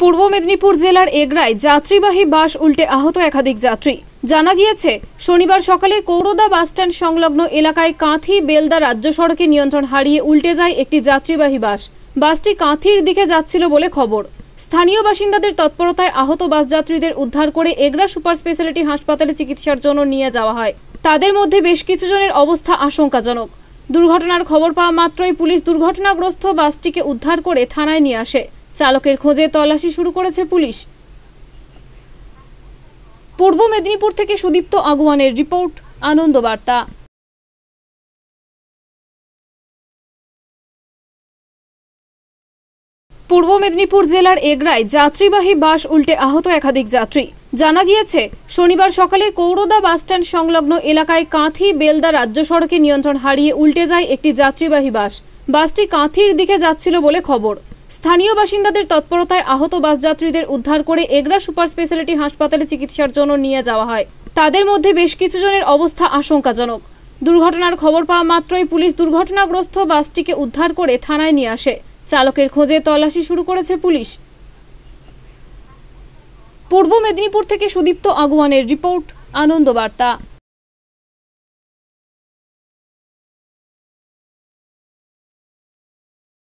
পূর্ব মেদিনীপুর জেলার এগরায় যাত্রীবাহী বাস উল্টে আহত একাধিক যাত্রী। জানা গিয়েছে, শনিবার সকালে কৌরদা বাসস্ট্যান্ড সংলগ্ন এলাকায় কাঁথি বেলদা রাজ্য সড়কে নিয়ন্ত্রণ হারিয়ে উল্টে যায় একটি যাত্রীবাহী বাস। বাসটি কাঁথির দিকে যাচ্ছিল বলে খবর। স্থানীয় বাসিন্দাদের তৎপরতায় আহত বাস যাত্রীদের উদ্ধার করে এগরা সুপার স্পেশালিটি হাসপাতালে চিকিৎসার জন্য নিয়ে যাওয়া হয়। তাদের মধ্যে বেশ কিছু জনের অবস্থা আশঙ্কাজনক। দুর্ঘটনার খবর পাওয়া মাত্রই পুলিশ দুর্ঘটনাগ্রস্ত বাসটিকে উদ্ধার করে থানায় নিয়ে আসে। চালকের খোঁজে তল্লাশি শুরু করেছে পুলিশ। পূর্ব মেদিনীপুর থেকে সুদীপ্ত আগুয়ানের রিপোর্ট আনন্দ বার্তা পূর্ব মেদিনীপুর জেলার এগরায় যাত্রীবাহী বাস উল্টে আহত একাধিক যাত্রী। জানা গিয়েছে, শনিবার সকালে কৌরদা বাসস্ট্যান্ড সংলগ্ন এলাকায় কাঁথি বেলদা রাজ্য সড়কে নিয়ন্ত্রণ হারিয়ে উল্টে যায় একটি যাত্রীবাহী বাস। বাসটি কাঁথির দিকে যাচ্ছিল বলে খবর। স্থানীয় বাসিন্দাদের তৎপরতায় আহত বাস যাত্রীদের উদ্ধার করে এগরা সুপার স্পেশালিটি হাসপাতালে চিকিৎসার জন্য নিয়ে যাওয়া হয়। তাদের মধ্যে বেশ কিছু জনের অবস্থা আশঙ্কাজনক। দুর্ঘটনার খবর পাওয়া মাত্রই পুলিশ দুর্ঘটনাগ্রস্ত বাসটিকে উদ্ধার করে থানায় নিয়ে আসে। চালকের খোঁজে তল্লাশি শুরু করেছে পুলিশ। পূর্ব মেদিনীপুর থেকে সুদীপ্ত আগুয়ানের রিপোর্ট আনন্দ বার্তা